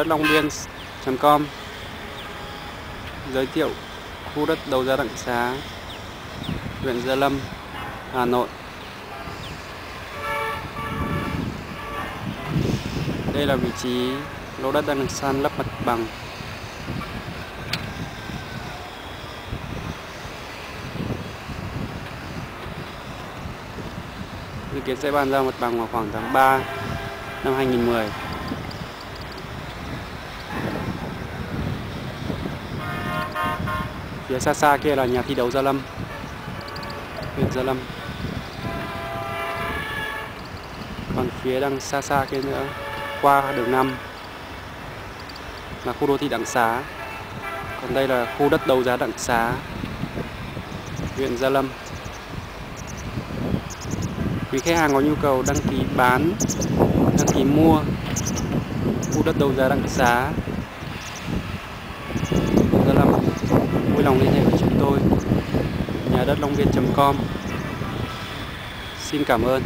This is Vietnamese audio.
đất Long Biên.com giới thiệu khu đất đầu ra đặng xá huyện Gia Lâm, Hà Nội. Đây là vị trí lô đất đang được san lấp mặt bằng. Dự kiến sẽ bàn giao mặt bằng vào khoảng tháng 3 năm 2010. Phía xa xa kia là nhà thi đấu Gia Lâm. Huyện Gia Lâm. Còn phía đằng xa xa kia nữa qua đường 5 là khu đô thị Đặng Xá. Còn đây là khu đất đấu giá Đặng Xá huyện Gia Lâm. Quý khách hàng có nhu cầu đăng ký bán, đăng ký mua khu đất đấu giá Đặng Xá tôi nhà đất long biên.com Xin cảm ơn.